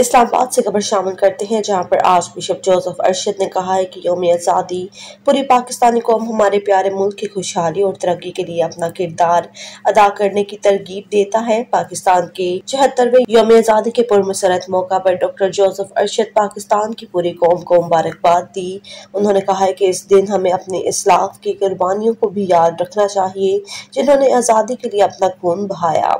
इस्लामाबाद से खबर शामिल करते हैं, जहाँ पर आज बिशप जोसेफ अरशद ने कहा है कि योम आज़ादी पूरी पाकिस्तानी कौम, हमारे प्यारे मुल्क की खुशहाली और तरक्की के लिए अपना किरदार अदा करने की तरगीब देता है। पाकिस्तान के चौहत्तरवे योम आज़ादी के पुरमसरत मौका पर डॉक्टर जोसेफ अरशद पाकिस्तान की पूरी कौम को मुबारकबाद दी। उन्होंने कहा है कि इस दिन हमें अपने इसलाफ की कुर्बानियों को भी याद रखना चाहिए, जिन्होंने आज़ादी के लिए अपना खून बहाया।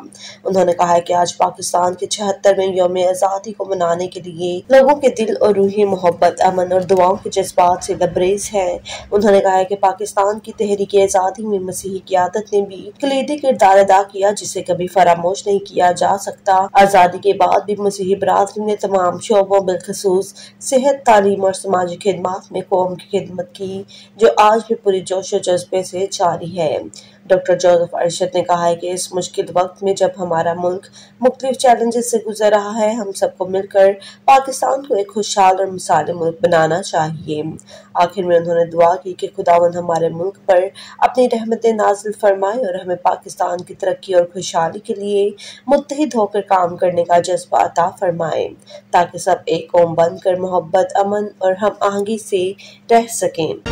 उन्होंने कहा है कि आज पाकिस्तान के छिहत्तरवे योम आज़ादी को मनाने के लिए लोगों के दिल और रूही मोहब्बत, अमन और दुआओं के जज्बात से लबरेज है। उन्होंने कहा कि पाकिस्तान की तहरीक आज़ादी में मसीही क्यादत ने भी कलीदी किरदार अदा किया, जिसे कभी फरामोश नहीं किया जा सकता। आज़ादी के बाद भी मसीही बरदरी ने तमाम शोबों, बिलखसूस, सेहत, तालीम और समाजी खदमात में कौम की खिदमत की, जो आज भी पूरे जोश और जज्बे से जारी है। डॉक्टर जोसेफ अरशद ने कहा है कि इस मुश्किल वक्त में जब हमारा मुल्क मुख्तलिफ़ चैलेंजेस से गुजर रहा है, हम सबको मिलकर पाकिस्तान को एक खुशहाल और मिसाल मुल्क बनाना चाहिए। आखिर में उन्होंने दुआ की कि खुदावन हमारे मुल्क पर अपनी रहमत नाजिल फरमाए और हमें पाकिस्तान की तरक्की और खुशहाली के लिए मुतहद होकर काम करने का जज्बा अता फरमाए, ताकि सब एक कौम बनकर मोहब्बत, अमन और हम आहंगी से रह सकें।